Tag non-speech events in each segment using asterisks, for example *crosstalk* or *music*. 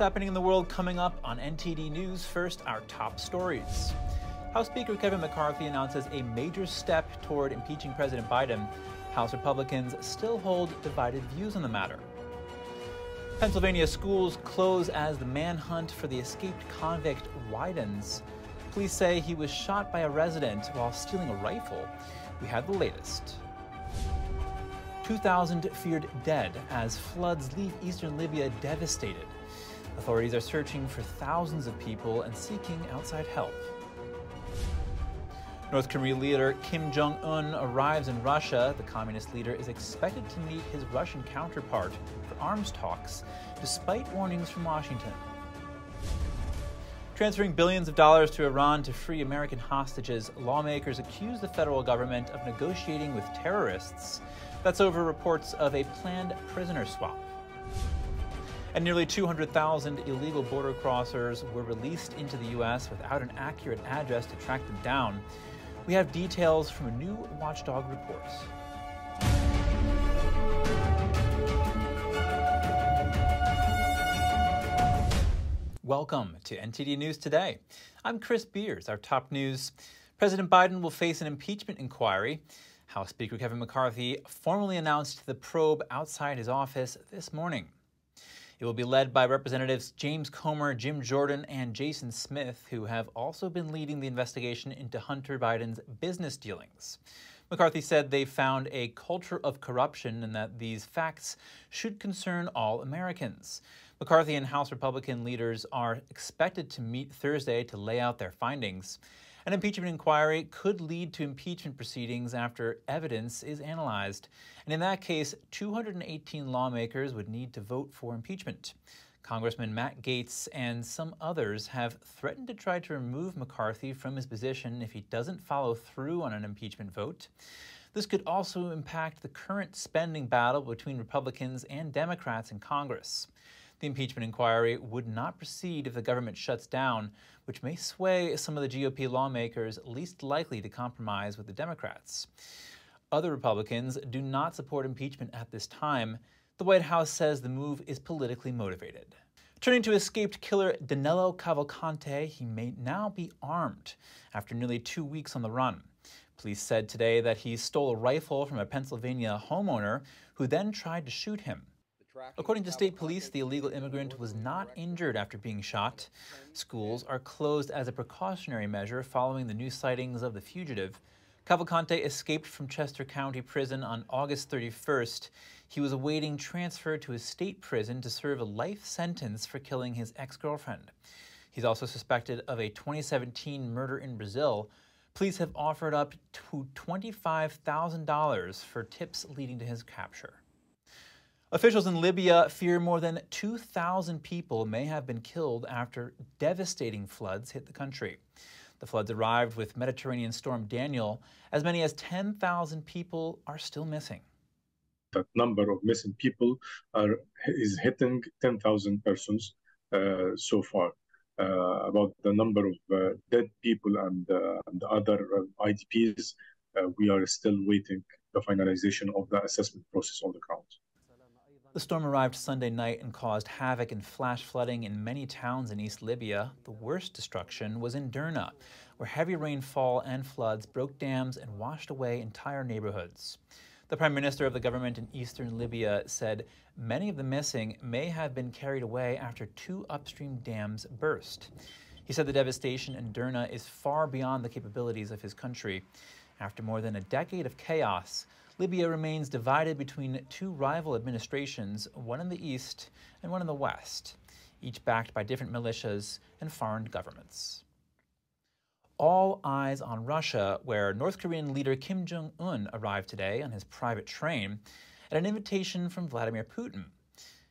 happening in the world coming up on NTD News. First, our top stories. House Speaker Kevin McCarthy announces a major step toward impeaching President Biden. House Republicans still hold divided views on the matter. Pennsylvania schools close as the manhunt for the escaped convict widens. Police say he was shot by a resident while stealing a rifle. We have the latest. 2,000 feared dead as floods leave eastern Libya devastated. Authorities are searching for thousands of people and seeking outside help. North Korean leader Kim Jong un arrives in Russia. The communist leader is expected to meet his Russian counterpart for arms talks, despite warnings from Washington. Transferring billions of dollars to Iran to free American hostages, lawmakers accuse the federal government of negotiating with terrorists. That's over reports of a planned prisoner swap. And nearly 200,000 illegal border crossers were released into the U.S. without an accurate address to track them down. We have details from a new watchdog report. Welcome to NTD News Today. I'm Chris Beers. Our top news President Biden will face an impeachment inquiry. House Speaker Kevin McCarthy formally announced the probe outside his office this morning. It will be led by Representatives James Comer, Jim Jordan, and Jason Smith, who have also been leading the investigation into Hunter Biden's business dealings. McCarthy said they found a culture of corruption and that these facts should concern all Americans. McCarthy and House Republican leaders are expected to meet Thursday to lay out their findings. An impeachment inquiry could lead to impeachment proceedings after evidence is analyzed. And in that case, 218 lawmakers would need to vote for impeachment. Congressman Matt Gaetz and some others have threatened to try to remove McCarthy from his position if he doesn't follow through on an impeachment vote. This could also impact the current spending battle between Republicans and Democrats in Congress. The impeachment inquiry would not proceed if the government shuts down, which may sway some of the GOP lawmakers least likely to compromise with the Democrats. Other Republicans do not support impeachment at this time. The White House says the move is politically motivated. Turning to escaped killer Danilo Cavalcante, he may now be armed after nearly two weeks on the run. Police said today that he stole a rifle from a Pennsylvania homeowner who then tried to shoot him. According to state police, the illegal immigrant was not injured after being shot. Schools are closed as a precautionary measure following the new sightings of the fugitive. Cavalcante escaped from Chester County Prison on August 31st. He was awaiting transfer to a state prison to serve a life sentence for killing his ex girlfriend. He's also suspected of a 2017 murder in Brazil. Police have offered up to $25,000 for tips leading to his capture. Officials in Libya fear more than 2,000 people may have been killed after devastating floods hit the country. The floods arrived with Mediterranean storm Daniel. As many as 10,000 people are still missing. That number of missing people are, is hitting 10,000 persons uh, so far. Uh, about the number of uh, dead people and, uh, and other uh, IDPs, uh, we are still waiting the finalization of the assessment process on the ground. The storm arrived Sunday night and caused havoc and flash flooding in many towns in East Libya. The worst destruction was in Derna, where heavy rainfall and floods broke dams and washed away entire neighborhoods. The prime minister of the government in eastern Libya said many of the missing may have been carried away after two upstream dams burst. He said the devastation in Derna is far beyond the capabilities of his country. After more than a decade of chaos, Libya remains divided between two rival administrations, one in the east and one in the west, each backed by different militias and foreign governments. All eyes on Russia, where North Korean leader Kim Jong un arrived today on his private train at an invitation from Vladimir Putin.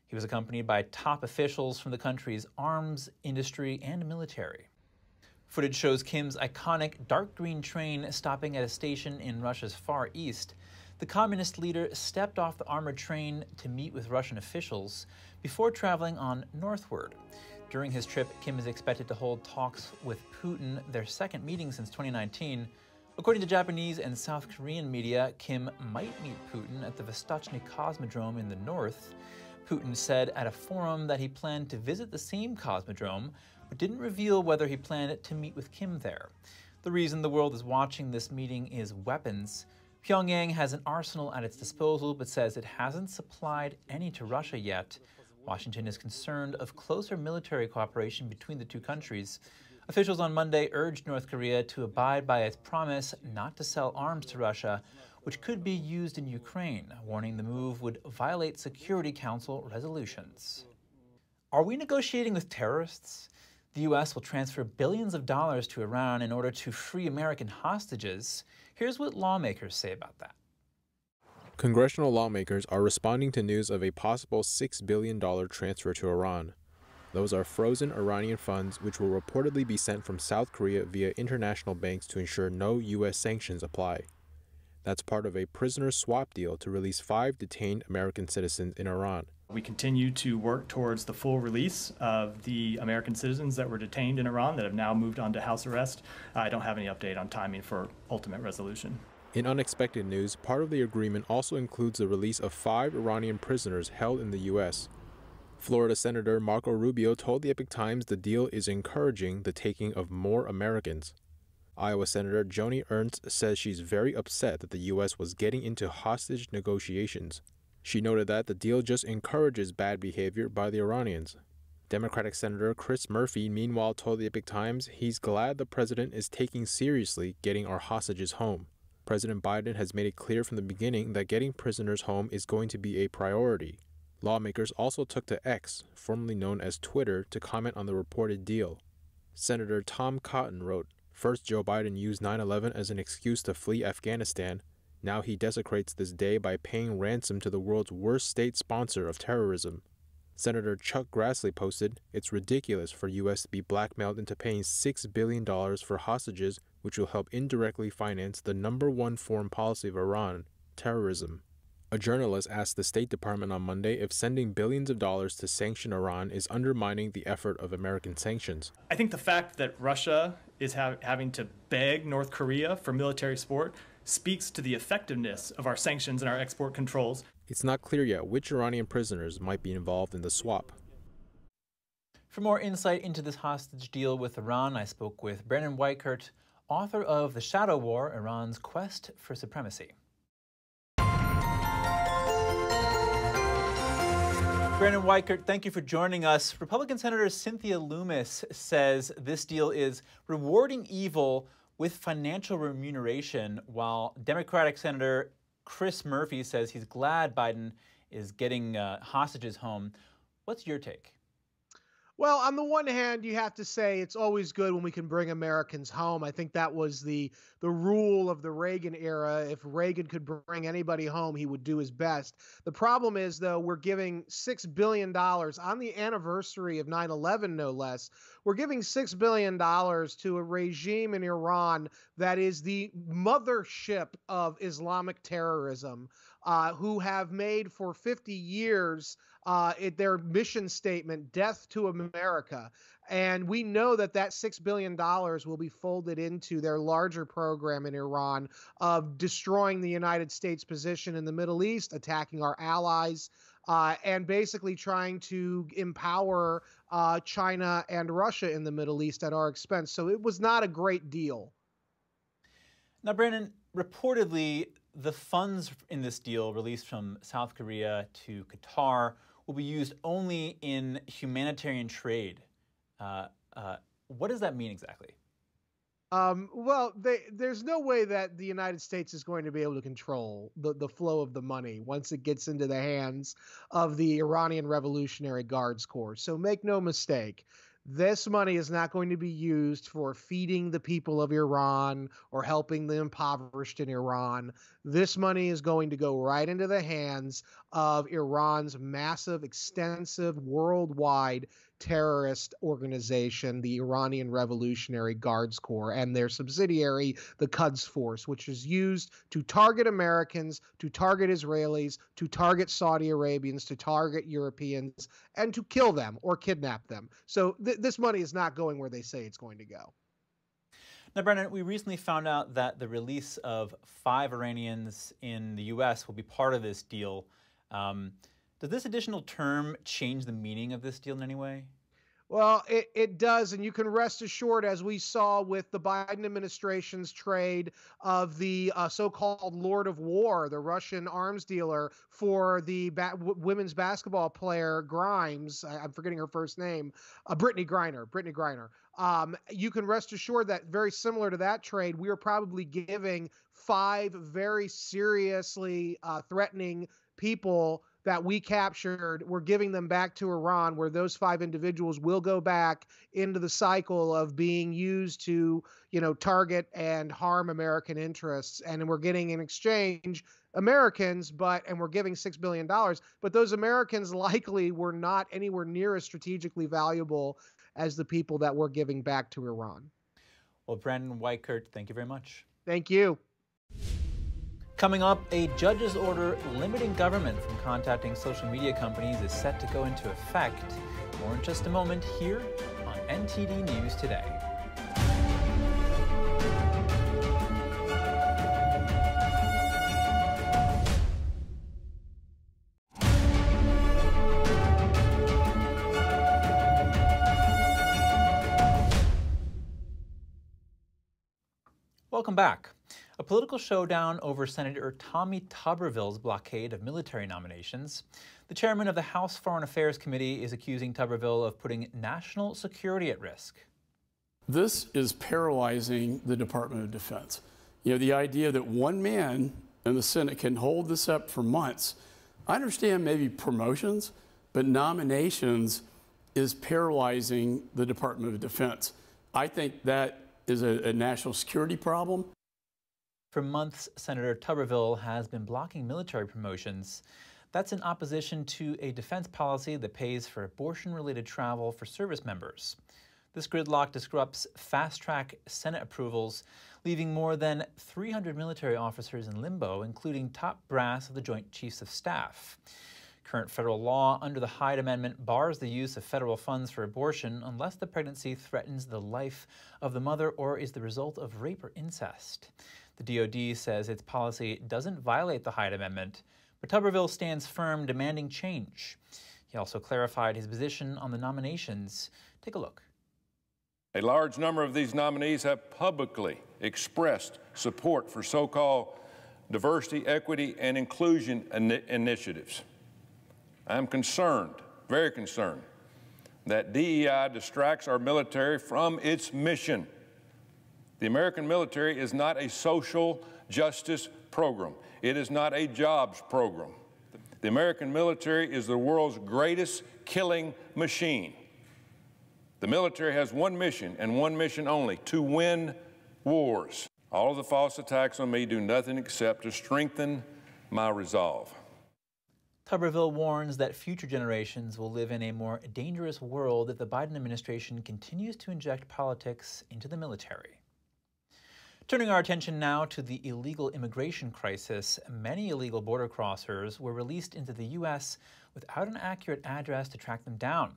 He was accompanied by top officials from the country's arms industry and military. Footage shows Kim's iconic dark green train stopping at a station in Russia's far east the communist leader stepped off the armored train to meet with Russian officials before traveling on northward. During his trip, Kim is expected to hold talks with Putin, their second meeting since 2019. According to Japanese and South Korean media, Kim might meet Putin at the Vostochny Cosmodrome in the north. Putin said at a forum that he planned to visit the same cosmodrome, but didn't reveal whether he planned to meet with Kim there. The reason the world is watching this meeting is weapons. Pyongyang has an arsenal at its disposal, but says it hasn't supplied any to Russia yet. Washington is concerned of closer military cooperation between the two countries. Officials on Monday urged North Korea to abide by its promise not to sell arms to Russia, which could be used in Ukraine, warning the move would violate Security Council resolutions. Are we negotiating with terrorists? The U.S. will transfer billions of dollars to Iran in order to free American hostages. Here's what lawmakers say about that. Congressional lawmakers are responding to news of a possible $6 billion transfer to Iran. Those are frozen Iranian funds which will reportedly be sent from South Korea via international banks to ensure no U.S. sanctions apply. That's part of a prisoner swap deal to release five detained American citizens in Iran. We continue to work towards the full release of the American citizens that were detained in Iran that have now moved on to house arrest. I don't have any update on timing for ultimate resolution. In unexpected news, part of the agreement also includes the release of five Iranian prisoners held in the U.S. Florida Senator Marco Rubio told the Epoch Times the deal is encouraging the taking of more Americans. Iowa Senator Joni Ernst says she's very upset that the U.S. was getting into hostage negotiations. She noted that the deal just encourages bad behavior by the Iranians. Democratic Senator Chris Murphy, meanwhile, told the Epoch Times he's glad the president is taking seriously getting our hostages home. President Biden has made it clear from the beginning that getting prisoners home is going to be a priority. Lawmakers also took to X, formerly known as Twitter, to comment on the reported deal. Senator Tom Cotton wrote First, Joe Biden used 9 11 as an excuse to flee Afghanistan, now he desecrates this day by paying ransom to the world's worst state sponsor of terrorism. Senator Chuck Grassley posted, It's ridiculous for U.S. to be blackmailed into paying $6 billion for hostages, which will help indirectly finance the number one foreign policy of Iran, terrorism. A journalist asked the State Department on Monday if sending billions of dollars to sanction Iran is undermining the effort of American sanctions. I think the fact that Russia is ha- having to beg North Korea for military support speaks to the effectiveness of our sanctions and our export controls. It's not clear yet which Iranian prisoners might be involved in the swap. For more insight into this hostage deal with Iran, I spoke with Brandon Weichert, author of The Shadow War Iran's Quest for Supremacy. Brandon Weichert, thank you for joining us. Republican Senator Cynthia Lummis says this deal is rewarding evil with financial remuneration, while Democratic Senator Chris Murphy says he's glad Biden is getting uh, hostages home. What's your take? Well, on the one hand, you have to say it's always good when we can bring Americans home. I think that was the the rule of the Reagan era. If Reagan could bring anybody home, he would do his best. The problem is though, we're giving 6 billion dollars on the anniversary of 9/11 no less. We're giving 6 billion dollars to a regime in Iran that is the mothership of Islamic terrorism. Uh, who have made for 50 years uh, it, their mission statement, Death to America. And we know that that $6 billion will be folded into their larger program in Iran of destroying the United States position in the Middle East, attacking our allies, uh, and basically trying to empower uh, China and Russia in the Middle East at our expense. So it was not a great deal. Now, Brandon, reportedly, the funds in this deal released from South Korea to Qatar will be used only in humanitarian trade. Uh, uh, what does that mean exactly? Um, well, they, there's no way that the United States is going to be able to control the, the flow of the money once it gets into the hands of the Iranian Revolutionary Guards Corps. So make no mistake, this money is not going to be used for feeding the people of Iran or helping the impoverished in Iran. This money is going to go right into the hands of Iran's massive, extensive, worldwide terrorist organization, the Iranian Revolutionary Guards Corps, and their subsidiary, the Quds Force, which is used to target Americans, to target Israelis, to target Saudi Arabians, to target Europeans, and to kill them or kidnap them. So th- this money is not going where they say it's going to go. Now, Brennan, we recently found out that the release of five Iranians in the U.S. will be part of this deal. Um, Does this additional term change the meaning of this deal in any way? Well, it, it does. And you can rest assured, as we saw with the Biden administration's trade of the uh, so called Lord of War, the Russian arms dealer for the ba- women's basketball player Grimes. I, am forgetting her first name, uh, Brittney Griner. Brittney Griner. Um, you can rest assured that very similar to that trade, we are probably giving five very seriously uh, threatening people that we captured, we're giving them back to Iran, where those five individuals will go back into the cycle of being used to, you know, target and harm American interests. And we're getting in exchange Americans, but and we're giving six billion dollars, but those Americans *laughs* likely were not anywhere near as strategically valuable as the people that we're giving back to Iran. Well, Brandon Weichert, thank you very much. Thank you. Coming up, a judge's order limiting government from contacting social media companies is set to go into effect. More in just a moment here on NTD News Today. Welcome back. A political showdown over Senator Tommy Tuberville's blockade of military nominations. The chairman of the House Foreign Affairs Committee is accusing Tuberville of putting national security at risk. This is paralyzing the Department of Defense. You know, the idea that one man in the Senate can hold this up for months. I understand maybe promotions, but nominations is paralyzing the Department of Defense. I think that is a, a national security problem. For months, Senator Tuberville has been blocking military promotions. That's in opposition to a defense policy that pays for abortion related travel for service members. This gridlock disrupts fast track Senate approvals, leaving more than 300 military officers in limbo, including top brass of the Joint Chiefs of Staff. Current federal law under the Hyde Amendment bars the use of federal funds for abortion unless the pregnancy threatens the life of the mother or is the result of rape or incest. The DoD says its policy doesn't violate the Hyde Amendment, but Tuberville stands firm demanding change. He also clarified his position on the nominations. Take a look. A large number of these nominees have publicly expressed support for so called diversity, equity, and inclusion in initiatives. I'm concerned, very concerned, that DEI distracts our military from its mission the American military is not a social justice program. It is not a jobs program. The American military is the world's greatest killing machine. The military has one mission and one mission only to win wars. All of the false attacks on me do nothing except to strengthen my resolve. Tuberville warns that future generations will live in a more dangerous world if the Biden administration continues to inject politics into the military. Turning our attention now to the illegal immigration crisis, many illegal border crossers were released into the U.S. without an accurate address to track them down.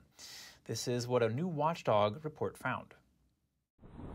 This is what a new watchdog report found.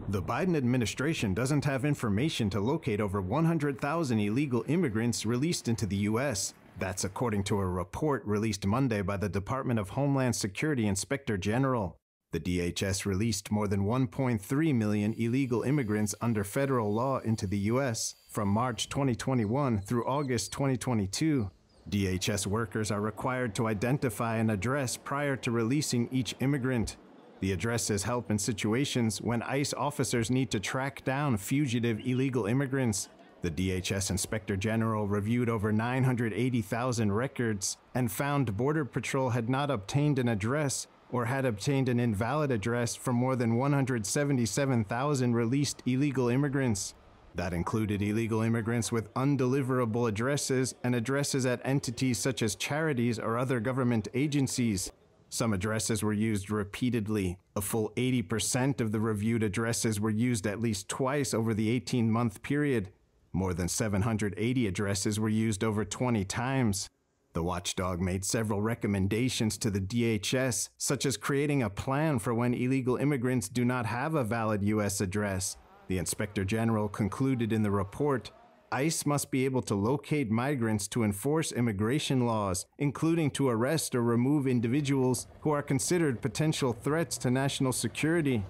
The Biden administration doesn't have information to locate over 100,000 illegal immigrants released into the U.S. That's according to a report released Monday by the Department of Homeland Security Inspector General. The DHS released more than 1.3 million illegal immigrants under federal law into the U.S. from March 2021 through August 2022. DHS workers are required to identify an address prior to releasing each immigrant. The addresses help in situations when ICE officers need to track down fugitive illegal immigrants. The DHS Inspector General reviewed over 980,000 records and found Border Patrol had not obtained an address or had obtained an invalid address from more than 177,000 released illegal immigrants. That included illegal immigrants with undeliverable addresses and addresses at entities such as charities or other government agencies. Some addresses were used repeatedly. A full 80% of the reviewed addresses were used at least twice over the 18 month period. More than 780 addresses were used over 20 times. The watchdog made several recommendations to the DHS, such as creating a plan for when illegal immigrants do not have a valid U.S. address. The Inspector General concluded in the report ICE must be able to locate migrants to enforce immigration laws, including to arrest or remove individuals who are considered potential threats to national security.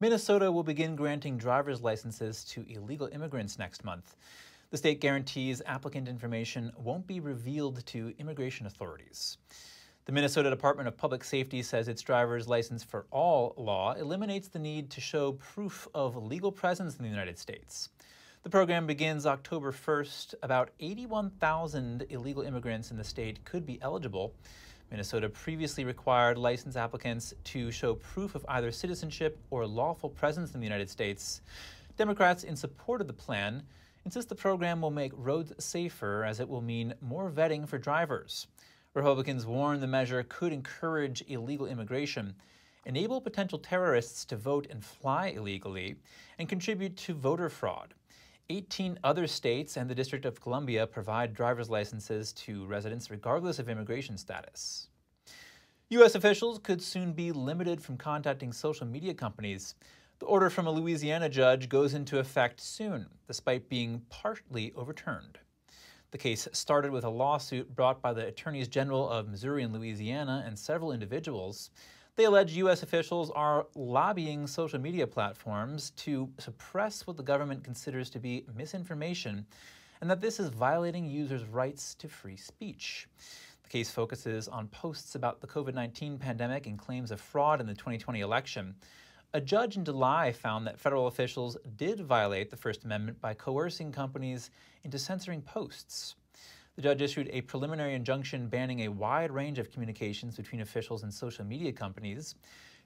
Minnesota will begin granting driver's licenses to illegal immigrants next month. The state guarantees applicant information won't be revealed to immigration authorities. The Minnesota Department of Public Safety says its driver's license for all law eliminates the need to show proof of legal presence in the United States. The program begins October 1st. About 81,000 illegal immigrants in the state could be eligible. Minnesota previously required license applicants to show proof of either citizenship or lawful presence in the United States. Democrats in support of the plan insist the program will make roads safer as it will mean more vetting for drivers. Republicans warn the measure could encourage illegal immigration, enable potential terrorists to vote and fly illegally, and contribute to voter fraud. 18 other states and the District of Columbia provide driver's licenses to residents regardless of immigration status. U.S. officials could soon be limited from contacting social media companies. The order from a Louisiana judge goes into effect soon, despite being partly overturned. The case started with a lawsuit brought by the attorneys general of Missouri and Louisiana and several individuals. They allege U.S. officials are lobbying social media platforms to suppress what the government considers to be misinformation and that this is violating users' rights to free speech. The case focuses on posts about the COVID 19 pandemic and claims of fraud in the 2020 election. A judge in July found that federal officials did violate the First Amendment by coercing companies into censoring posts. The judge issued a preliminary injunction banning a wide range of communications between officials and social media companies.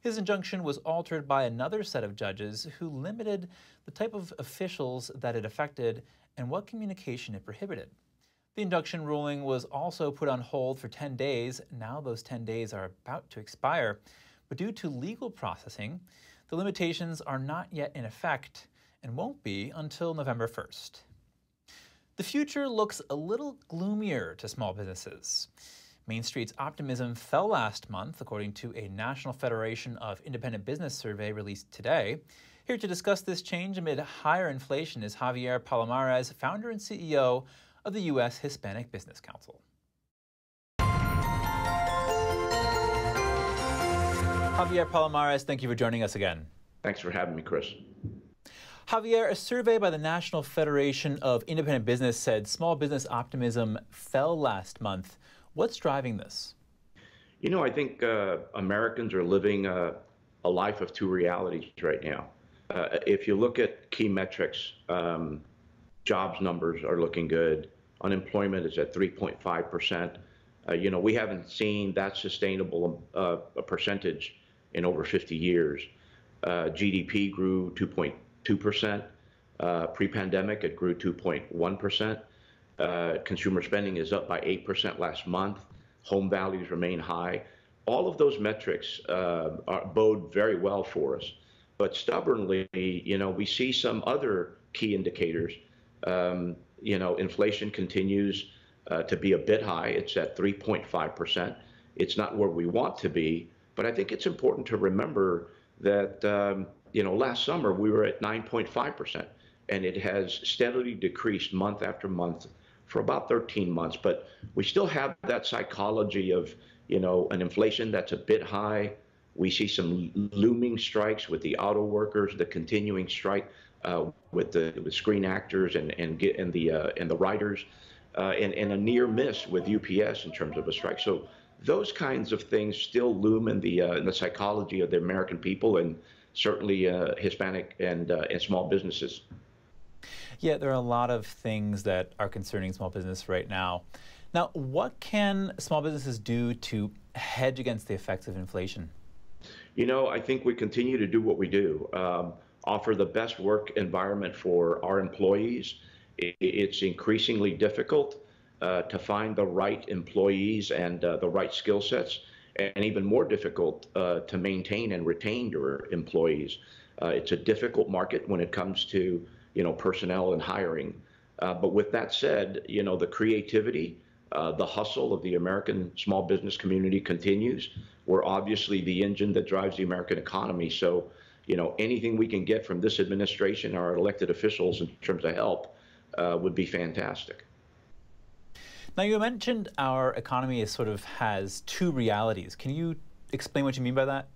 His injunction was altered by another set of judges who limited the type of officials that it affected and what communication it prohibited. The injunction ruling was also put on hold for 10 days. Now those 10 days are about to expire. But due to legal processing, the limitations are not yet in effect and won't be until November 1st. The future looks a little gloomier to small businesses. Main Street's optimism fell last month, according to a National Federation of Independent Business survey released today. Here to discuss this change amid higher inflation is Javier Palomares, founder and CEO of the U.S. Hispanic Business Council. Javier Palomares, thank you for joining us again. Thanks for having me, Chris. Javier, a survey by the National Federation of Independent Business said small business optimism fell last month. What's driving this? You know, I think uh, Americans are living a, a, life of two realities right now. Uh, if you look at key metrics, um, jobs numbers are looking good. Unemployment is at 3.5%. Uh, you know, we haven't seen that sustainable uh, a percentage in over 50 years. Uh, GDP grew 2. 2%. Uh, pre-pandemic, it grew 2.1%. Uh, consumer spending is up by 8% last month. Home values remain high. All of those metrics uh, are, bode very well for us. But stubbornly, you know, we see some other key indicators. Um, you know, inflation continues uh, to be a bit high. It's at 3.5%. It's not where we want to be, but I think it's important to remember that um, you know, last summer we were at 9.5%, and it has steadily decreased month after month for about 13 months. But we still have that psychology of, you know, an inflation that's a bit high. We see some looming strikes with the auto workers, the continuing strike uh, with the with screen actors and and get and the uh, and the writers, uh, and and a near miss with UPS in terms of a strike. So those kinds of things still loom in the uh, in the psychology of the American people and certainly uh, Hispanic and, uh, and small businesses. Yeah, there are a lot of things that are concerning small business right now. Now, what can small businesses do to hedge against the effects of inflation? You know, I think we continue to do what we do um, offer the best work environment for our employees. It's increasingly difficult to find the right employees and uh, the right skill sets and even more difficult uh, to maintain and retain your employees. Uh, it's a difficult market when it comes to you know personnel and hiring. Uh, but with that said, you know the creativity, uh, the hustle of the American small business community continues. We're obviously the engine that drives the American economy. So you know anything we can get from this administration, our elected officials in terms of help, uh, would be fantastic. Now, you mentioned our economy is sort of has two realities. Can you explain what you mean by that?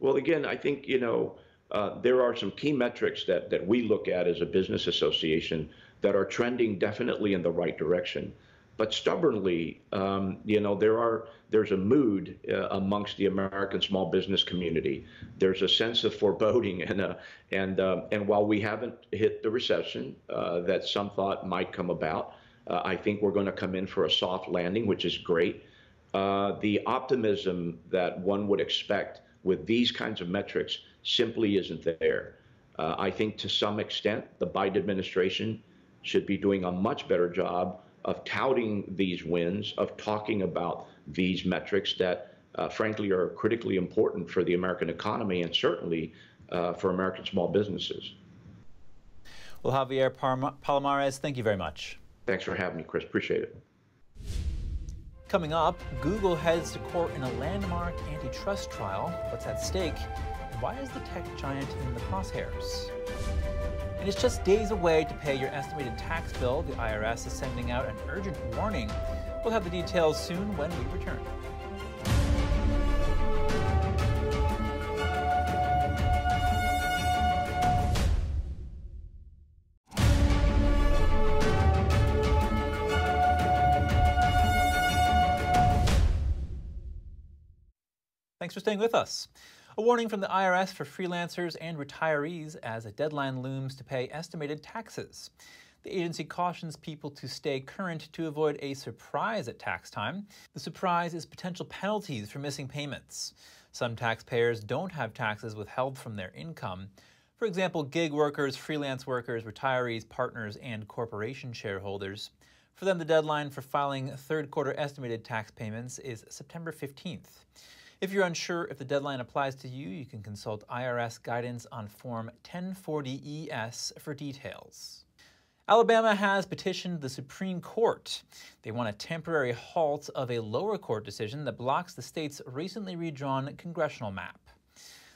Well, again, I think, you know, uh, there are some key metrics that, that we look at as a business association that are trending definitely in the right direction. But stubbornly, um, you know, there are there's a mood uh, amongst the American small business community. There's a sense of foreboding, and uh, and uh, and while we haven't hit the recession uh, that some thought might come about, uh, I think we're going to come in for a soft landing, which is great. Uh, the optimism that one would expect with these kinds of metrics simply isn't there. I think to some extent, the Biden administration should be doing a much better job of touting these wins, of talking about these metrics that, uh, frankly, are critically important for the American economy and certainly uh, for American small businesses. Well, Javier Palomares, thank you very much. Thanks for having me, Chris. Appreciate it. Coming up, Google heads to court in a landmark antitrust trial. What's at stake? Why is the tech giant in the crosshairs? And it's just days away to pay your estimated tax bill. The IRS is sending out an urgent warning. We'll have the details soon when we return. For staying with us. A warning from the IRS for freelancers and retirees as a deadline looms to pay estimated taxes. The agency cautions people to stay current to avoid a surprise at tax time. The surprise is potential penalties for missing payments. Some taxpayers don't have taxes withheld from their income. For example, gig workers, freelance workers, retirees, partners, and corporation shareholders. For them, the deadline for filing third quarter estimated tax payments is September 15th. If you're unsure if the deadline applies to you, you can consult IRS guidance on Form 1040ES for details. Alabama has petitioned the Supreme Court. They want a temporary halt of a lower court decision that blocks the state's recently redrawn congressional map.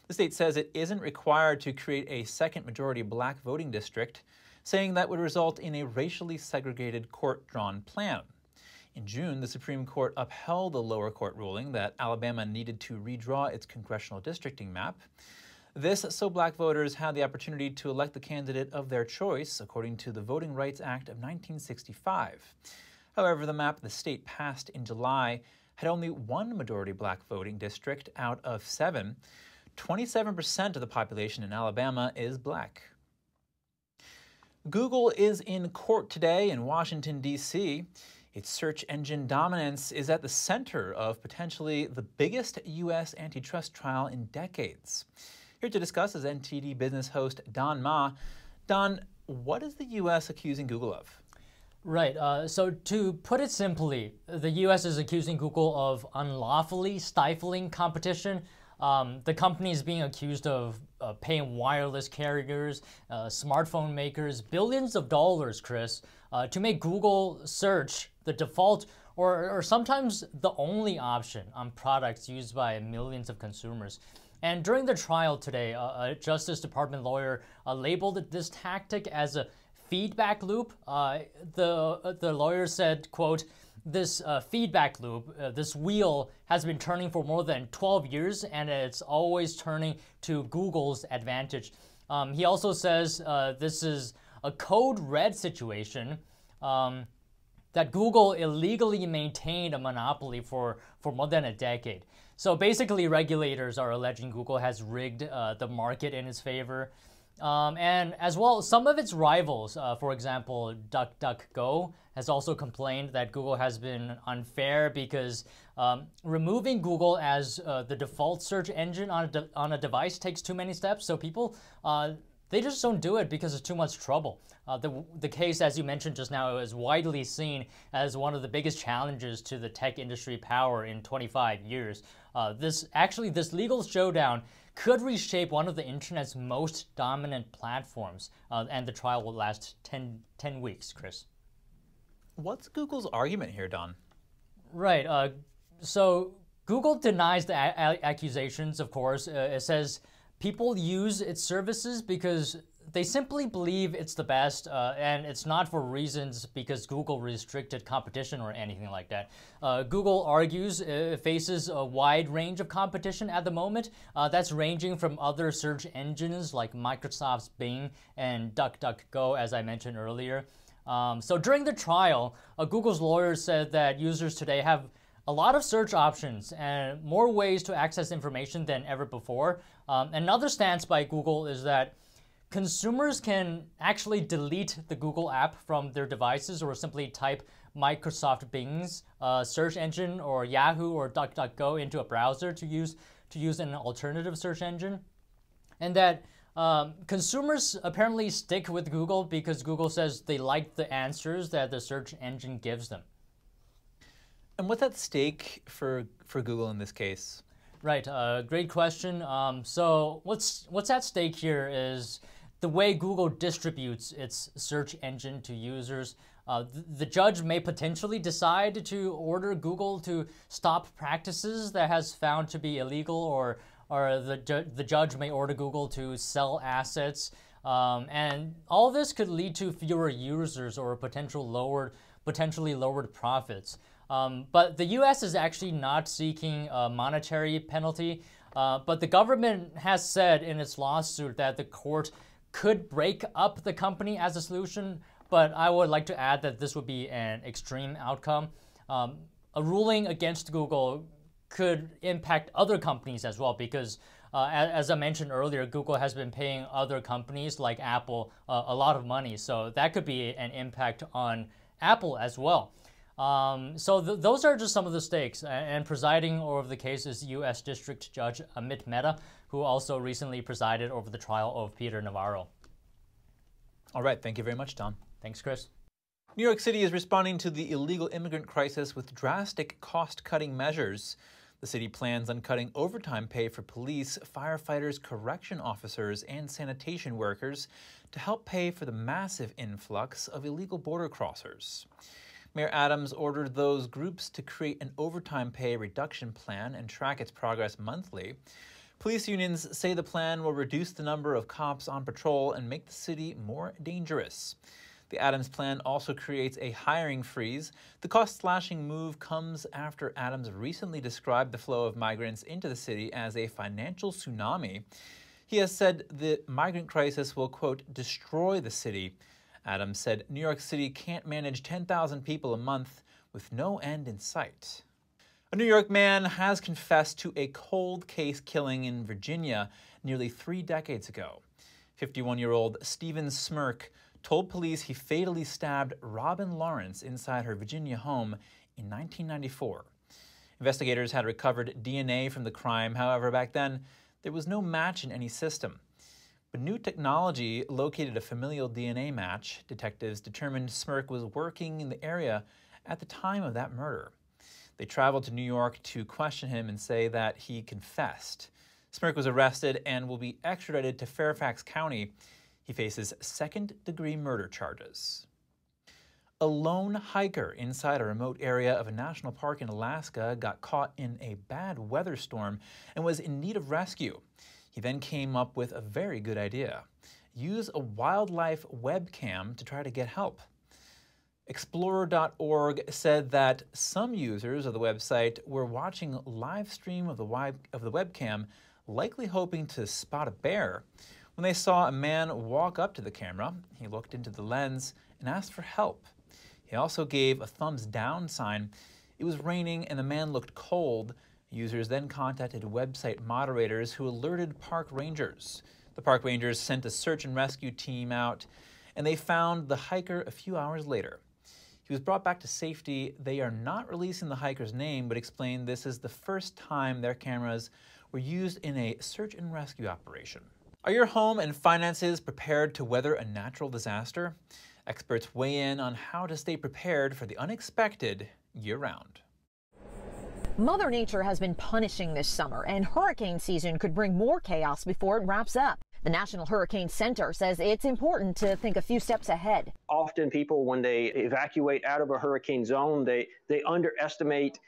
The state says it isn't required to create a second majority black voting district, saying that would result in a racially segregated court drawn plan. In June, the Supreme Court upheld the lower court ruling that Alabama needed to redraw its congressional districting map. This so black voters had the opportunity to elect the candidate of their choice, according to the Voting Rights Act of 1965. However, the map the state passed in July had only one majority black voting district out of seven. 27% of the population in Alabama is black. Google is in court today in Washington, D.C. Its search engine dominance is at the center of potentially the biggest U.S. antitrust trial in decades. Here to discuss is NTD business host Don Ma. Don, what is the U.S. accusing Google of? Right. Uh, so, to put it simply, the U.S. is accusing Google of unlawfully stifling competition. Um, the company is being accused of uh, paying wireless carriers, uh, smartphone makers billions of dollars, Chris, uh, to make Google search the default or, or sometimes the only option on products used by millions of consumers. And during the trial today, uh, a Justice Department lawyer uh, labeled this tactic as a feedback loop. Uh, the the lawyer said, "quote." This uh, feedback loop, uh, this wheel, has been turning for more than 12 years, and it's always turning to Google's advantage. Um, he also says this is a code red situation. Um, that Google illegally maintained a monopoly for, for more than a decade. So basically, regulators are alleging Google has rigged uh, the market in its favor. Um, and as well, some of its rivals, uh, for example, DuckDuckGo, has also complained that Google has been unfair because um, removing Google as uh, the default search engine on a, de- on a device takes too many steps. So people uh, they just don't do it because it's too much trouble. Uh, the, the case, as you mentioned just now, is widely seen as one of the biggest challenges to the tech industry power in 25 years. Uh, this actually, this legal showdown could reshape one of the internet's most dominant platforms, uh, and the trial will last 10, 10, weeks, Chris. What's Google's argument here, Don? Right. Uh, so Google denies the accusations, of course. Uh, it says people use its services because they simply believe it's the best, uh, and it's not for reasons because Google restricted competition or anything like that. Uh, Google argues it faces a wide range of competition at the moment. Uh, that's ranging from other search engines like Microsoft's Bing and DuckDuckGo, as I mentioned earlier. Um, so during the trial, uh, Google's lawyers said that users today have a lot of search options and more ways to access information than ever before. Um, another stance by Google is that consumers can actually delete the Google app from their devices or simply type Microsoft Bing's uh, search engine or Yahoo or DuckDuckGo into a browser to use to use an alternative search engine, and that um, consumers apparently stick with Google because Google says they like the answers that the search engine gives them. And what's at stake for for Google in this case? Right, uh, great question. Um, so what's what's at stake here is the way Google distributes its search engine to users. Uh, th the judge may potentially decide to order Google to stop practices that has found to be illegal, or or the ju the judge may order Google to sell assets. Um, and all this could lead to fewer users or potential lowered potentially lowered profits. Um, but the U.S. is actually not seeking a monetary penalty. Uh, but the government has said in its lawsuit that the court could break up the company as a solution. But I would like to add that this would be an extreme outcome. Um, a ruling against Google could impact other companies as well because uh, as, as, I mentioned earlier, Google has been paying other companies like Apple uh, a lot of money. So that could be an impact on Apple as well. Um, so th those are just some of the stakes. And presiding over the case is U.S. District Judge Amit Mehta, who also recently presided over the trial of Peter Navarro. All right. Thank you very much, Tom. Thanks, Chris. New York City is responding to the illegal immigrant crisis with drastic cost cutting measures. The city plans on cutting overtime pay for police, firefighters, correction officers, and sanitation workers to help pay for the massive influx of illegal border crossers. Mayor Adams ordered those groups to create an overtime pay reduction plan and track its progress monthly. Police unions say the plan will reduce the number of cops on patrol and make the city more dangerous. The Adams plan also creates a hiring freeze. The cost slashing move comes after Adams recently described the flow of migrants into the city as a financial tsunami. He has said the migrant crisis will, quote, destroy the city Adams said New York City can't manage 10,000 people a month with no end in sight. A New York man has confessed to a cold case killing in Virginia nearly three decades ago. 51 year old Stephen Smerk told police he fatally stabbed Robin Lawrence inside her Virginia home in 1994. Investigators had recovered DNA from the crime, however, back then there was no match in any system. But new technology located a familial DNA match. Detectives determined Smirk was working in the area at the time of that murder. They traveled to New York to question him and say that he confessed. Smerk was arrested and will be extradited to Fairfax County. He faces second degree murder charges. A lone hiker inside a remote area of a national park in Alaska got caught in a bad weather storm and was in need of rescue. He then came up with a very good idea. Use a wildlife webcam to try to get help. Explore.org said that some users of the website were watching live stream of the, web, of the webcam, likely hoping to spot a bear. When they saw a man walk up to the camera, he looked into the lens and asked for help. He also gave a thumbs down sign. It was raining and the man looked cold, Users then contacted website moderators who alerted park rangers. The park rangers sent a search and rescue team out, and they found the hiker a few hours later. He was brought back to safety. They are not releasing the hiker's name, but explain this is the first time their cameras were used in a search and rescue operation. Are your home and finances prepared to weather a natural disaster? Experts weigh in on how to stay prepared for the unexpected year round. Mother Nature has been punishing this summer, and hurricane season could bring more chaos before it wraps up. The National Hurricane Center says it's important to think a few steps ahead. Often people, when they evacuate out of a hurricane zone, they, they underestimate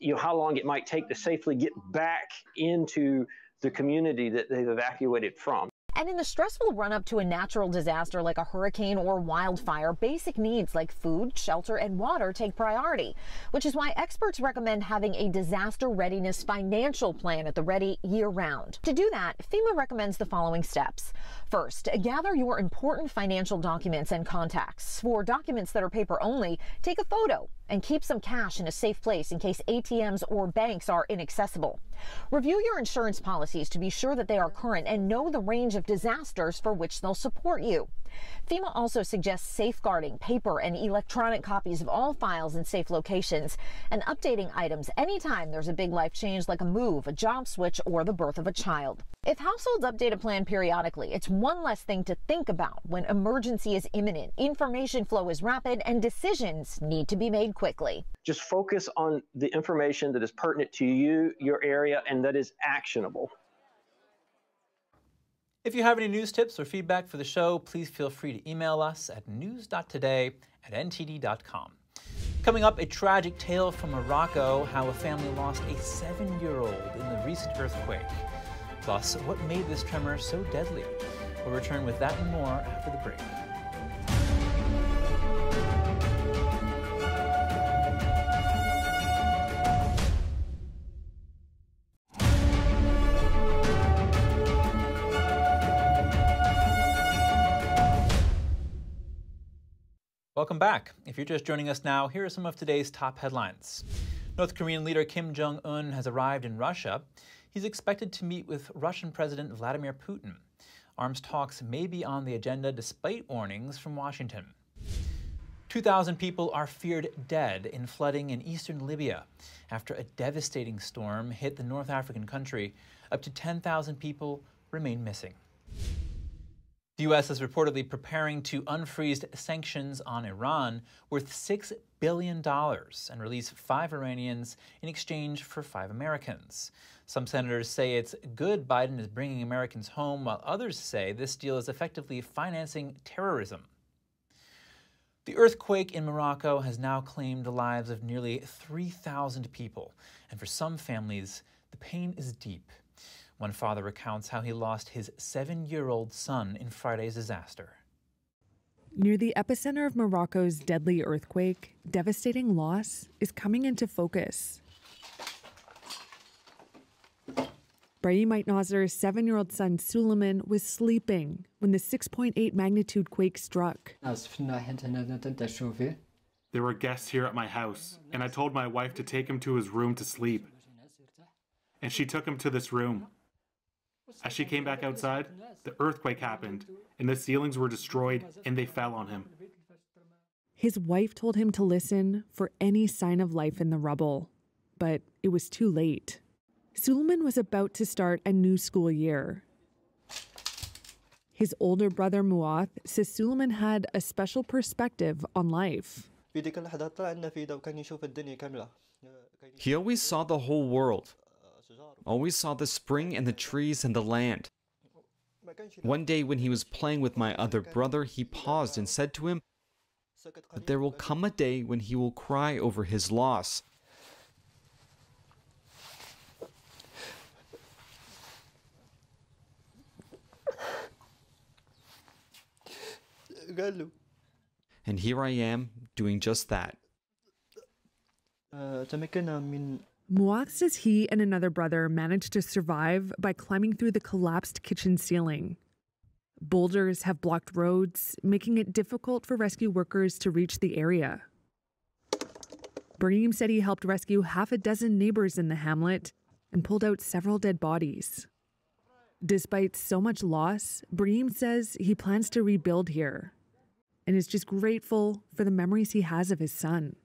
you know, how long it might take to safely get back into the community that they've evacuated from. And in the stressful run up to a natural disaster like a hurricane or wildfire, basic needs like food, shelter, and water take priority, which is why experts recommend having a disaster readiness financial plan at the ready year round. To do that, FEMA recommends the following steps. First, gather your important financial documents and contacts. For documents that are paper only, take a photo and keep some cash in a safe place in case ATMs or banks are inaccessible. Review your insurance policies to be sure that they are current and know the range of disasters for which they'll support you. FEMA also suggests safeguarding paper and electronic copies of all files in safe locations and updating items anytime there's a big life change like a move, a job switch, or the birth of a child. If households update a plan periodically, it's one less thing to think about when emergency is imminent, information flow is rapid, and decisions need to be made quickly. Just focus on the information that is pertinent to you, your area, and that is actionable. If you have any news tips or feedback for the show, please feel free to email us at news.today at ntd.com. Coming up, a tragic tale from Morocco how a family lost a seven year old in the recent earthquake. Plus, what made this tremor so deadly? We'll return with that and more after the break. Welcome back. If you're just joining us now, here are some of today's top headlines. North Korean leader Kim Jong un has arrived in Russia. He's expected to meet with Russian President Vladimir Putin. Arms talks may be on the agenda despite warnings from Washington. 2,000 people are feared dead in flooding in eastern Libya after a devastating storm hit the North African country. Up to 10,000 people remain missing. The U.S. is reportedly preparing to unfreeze sanctions on Iran worth $6 billion and release five Iranians in exchange for five Americans. Some senators say it's good Biden is bringing Americans home, while others say this deal is effectively financing terrorism. The earthquake in Morocco has now claimed the lives of nearly 3,000 people, and for some families, the pain is deep. One father recounts how he lost his seven year old son in Friday's disaster. Near the epicenter of Morocco's deadly earthquake, devastating loss is coming into focus. Brahim Aitnazar's seven year old son Suleiman was sleeping when the 6.8 magnitude quake struck. There were guests here at my house, and I told my wife to take him to his room to sleep. And she took him to this room. As she came back outside, the earthquake happened, and the ceilings were destroyed, and they fell on him. His wife told him to listen for any sign of life in the rubble, but it was too late. Suleiman was about to start a new school year. His older brother Muath says Suleiman had a special perspective on life. He always saw the whole world, always saw the spring and the trees and the land. One day, when he was playing with my other brother, he paused and said to him that there will come a day when he will cry over his loss. And here I am doing just that. Muath says he and another brother managed to survive by climbing through the collapsed kitchen ceiling. Boulders have blocked roads, making it difficult for rescue workers to reach the area. Brahim said he helped rescue half a dozen neighbors in the hamlet and pulled out several dead bodies. Despite so much loss, Brahim says he plans to rebuild here and is just grateful for the memories he has of his son.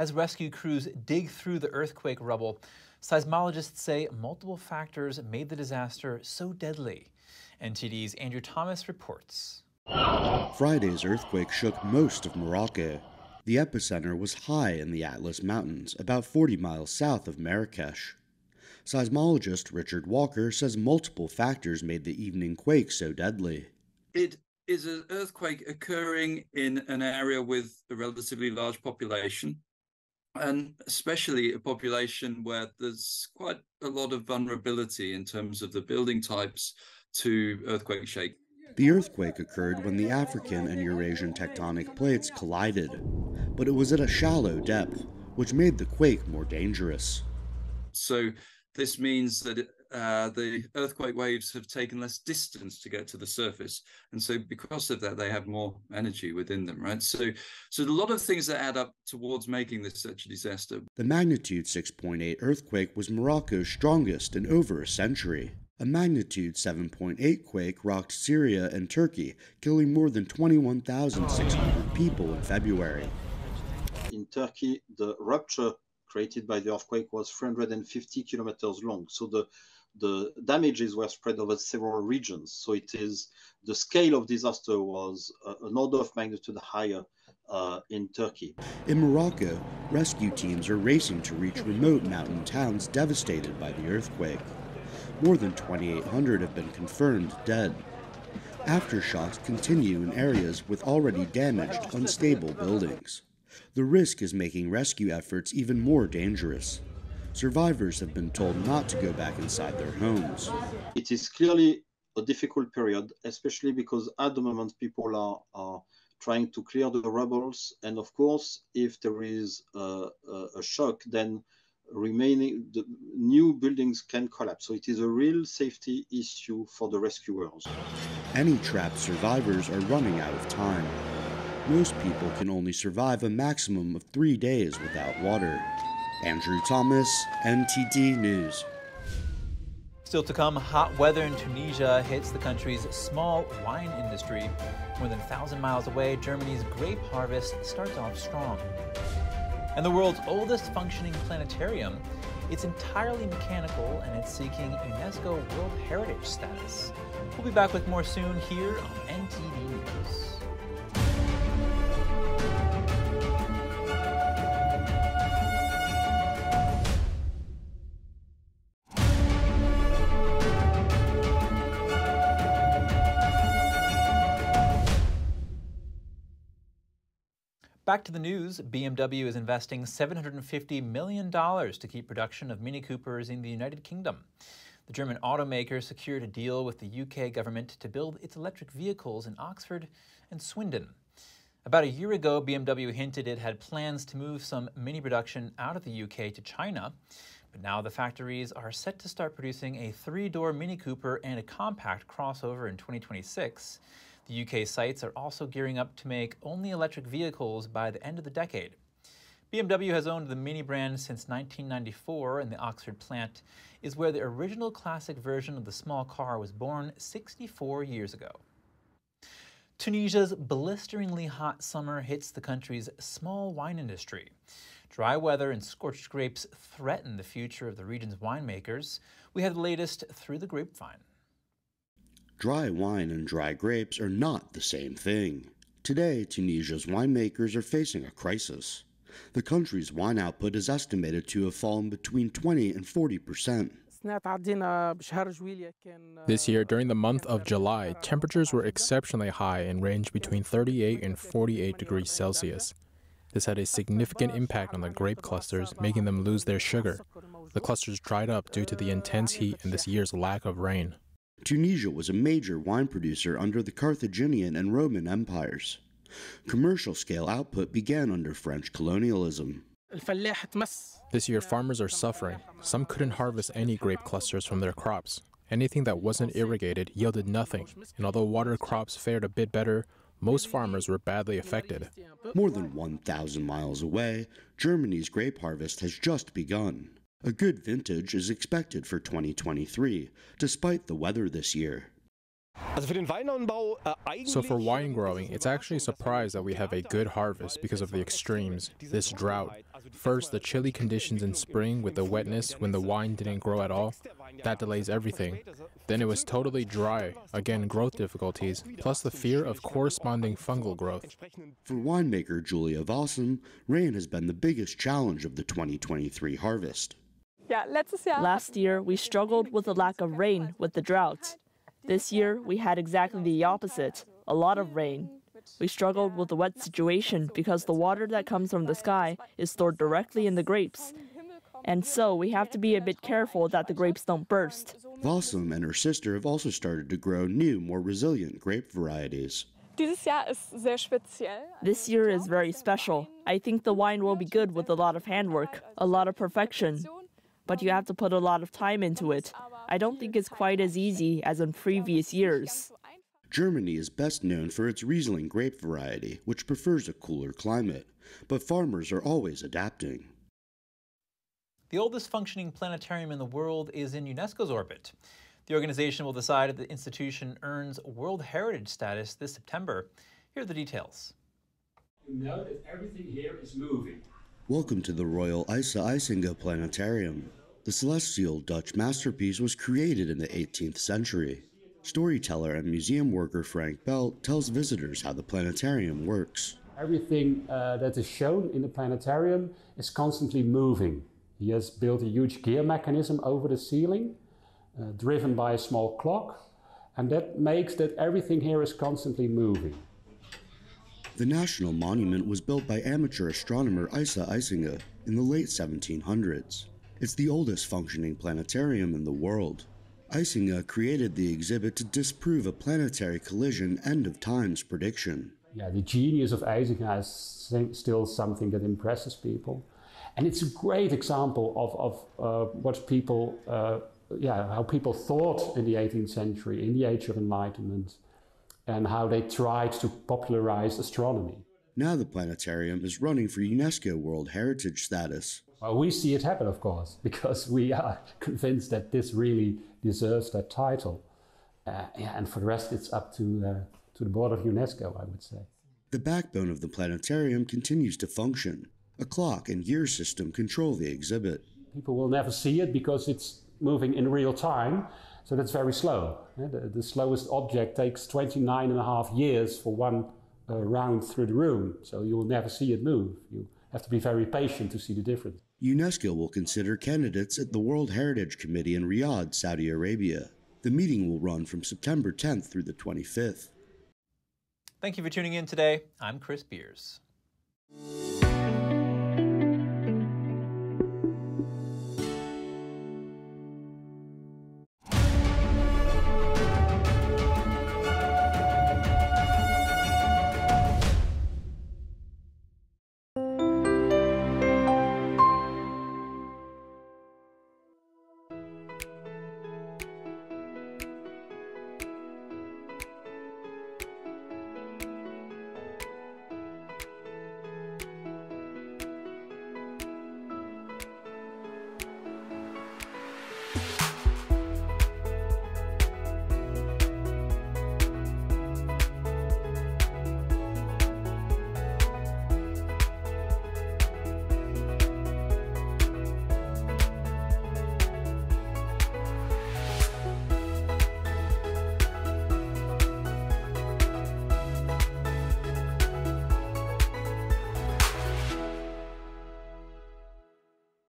As rescue crews dig through the earthquake rubble, seismologists say multiple factors made the disaster so deadly. NTD's Andrew Thomas reports. Friday's earthquake shook most of Morocco. The epicenter was high in the Atlas Mountains, about 40 miles south of Marrakesh. Seismologist Richard Walker says multiple factors made the evening quake so deadly. It is an earthquake occurring in an area with a relatively large population, and especially a population where there's quite a lot of vulnerability in terms of the building types to earthquake shake. The earthquake occurred when the African and Eurasian tectonic plates collided, but it was at a shallow depth, which made the quake more dangerous. So this means that uh, the earthquake waves have taken less distance to get to the surface, and so because of that, they have more energy within them, right? So, so a lot of things that add up towards making this such a disaster. The magnitude 6.8 earthquake was Morocco's strongest in over a century. A magnitude 7.8 quake rocked Syria and Turkey, killing more than 21,600 people in February. In Turkey, the rupture created by the earthquake was 350 kilometers long. So the the damages were spread over several regions. So it is the scale of disaster was uh, an order of magnitude higher uh, in Turkey. In Morocco, rescue teams are racing to reach remote mountain towns devastated by the earthquake. More than 2,800 have been confirmed dead. Aftershocks continue in areas with already damaged, unstable buildings. The risk is making rescue efforts even more dangerous. Survivors have been told not to go back inside their homes. It is clearly a difficult period, especially because at the moment people are, are trying to clear the rubbles. And of course, if there is a, a, a shock, then remaining the new buildings can collapse. So it is a real safety issue for the rescuers. Any trapped survivors are running out of time. Most people can only survive a maximum of three days without water. Andrew Thomas, NTD News. Still to come, hot weather in Tunisia hits the country's small wine industry. More than 1,000 miles away, Germany's grape harvest starts off strong. And the world's oldest functioning planetarium, it's entirely mechanical and it's seeking UNESCO World Heritage status. We'll be back with more soon here on NTD News. Back to the news, BMW is investing $750 million to keep production of Mini Coopers in the United Kingdom. The German automaker secured a deal with the UK government to build its electric vehicles in Oxford and Swindon. About a year ago, BMW hinted it had plans to move some Mini production out of the UK to China, but now the factories are set to start producing a three door Mini Cooper and a compact crossover in 2026. The UK sites are also gearing up to make only electric vehicles by the end of the decade. BMW has owned the Mini brand since 1994, and the Oxford plant is where the original classic version of the small car was born 64 years ago. Tunisia's blisteringly hot summer hits the country's small wine industry. Dry weather and scorched grapes threaten the future of the region's winemakers. We have the latest through the grapevine. Dry wine and dry grapes are not the same thing. Today, Tunisia's winemakers are facing a crisis. The country's wine output is estimated to have fallen between 20 and 40 percent. This year, during the month of July, temperatures were exceptionally high and ranged between 38 and 48 degrees Celsius. This had a significant impact on the grape clusters, making them lose their sugar. The clusters dried up due to the intense heat and this year's lack of rain. Tunisia was a major wine producer under the Carthaginian and Roman empires. Commercial scale output began under French colonialism. This year, farmers are suffering. Some couldn't harvest any grape clusters from their crops. Anything that wasn't irrigated yielded nothing, and although water crops fared a bit better, most farmers were badly affected. More than 1,000 miles away, Germany's grape harvest has just begun. A good vintage is expected for 2023, despite the weather this year. So for wine growing, it's actually a surprise that we have a good harvest because of the extremes, this drought. First, the chilly conditions in spring with the wetness when the wine didn't grow at all. That delays everything. Then it was totally dry, again growth difficulties, plus the fear of corresponding fungal growth. For winemaker Julia Vossen, rain has been the biggest challenge of the 2023 harvest. Last year, we struggled with the lack of rain with the drought. This year, we had exactly the opposite a lot of rain. We struggled with the wet situation because the water that comes from the sky is stored directly in the grapes. And so we have to be a bit careful that the grapes don't burst. Vossen and her sister have also started to grow new, more resilient grape varieties. This year is very special. I think the wine will be good with a lot of handwork, a lot of perfection. But you have to put a lot of time into it. I don't think it's quite as easy as in previous years. Germany is best known for its Riesling grape variety, which prefers a cooler climate, but farmers are always adapting. The oldest functioning planetarium in the world is in UNESCO's orbit. The organization will decide if the institution earns World Heritage status this September. Here are the details. You know that everything here is moving. Welcome to the Royal Eise Eisinga Planetarium. The celestial Dutch masterpiece was created in the 18th century. Storyteller and museum worker Frank Belt tells visitors how the planetarium works. Everything uh, that is shown in the planetarium is constantly moving. He has built a huge gear mechanism over the ceiling, uh, driven by a small clock, and that makes that everything here is constantly moving. The National Monument was built by amateur astronomer Eise Eisinga in the late 1700s. It's the oldest functioning planetarium in the world. Eisinga created the exhibit to disprove a planetary collision end of times prediction. Yeah, the genius of Eisinga is still something that impresses people. And it's a great example of, of uh, what people, uh, yeah, how people thought in the 18th century, in the Age of Enlightenment, and how they tried to popularize astronomy. Now the planetarium is running for UNESCO World Heritage status. Well, we see it happen, of course, *laughs* because we are *laughs* convinced that this really deserves that title. Uh, yeah, and for the rest, it's up to, uh, to the board of UNESCO, I would say. The backbone of the planetarium continues to function. A clock and year system control the exhibit. People will never see it because it's moving in real time, so that's very slow. The, the slowest object takes 29 and a half years for one uh, round through the room, so you will never see it move. You have to be very patient to see the difference. UNESCO will consider candidates at the World Heritage Committee in Riyadh, Saudi Arabia. The meeting will run from September 10th through the 25th. Thank you for tuning in today. I'm Chris Beers.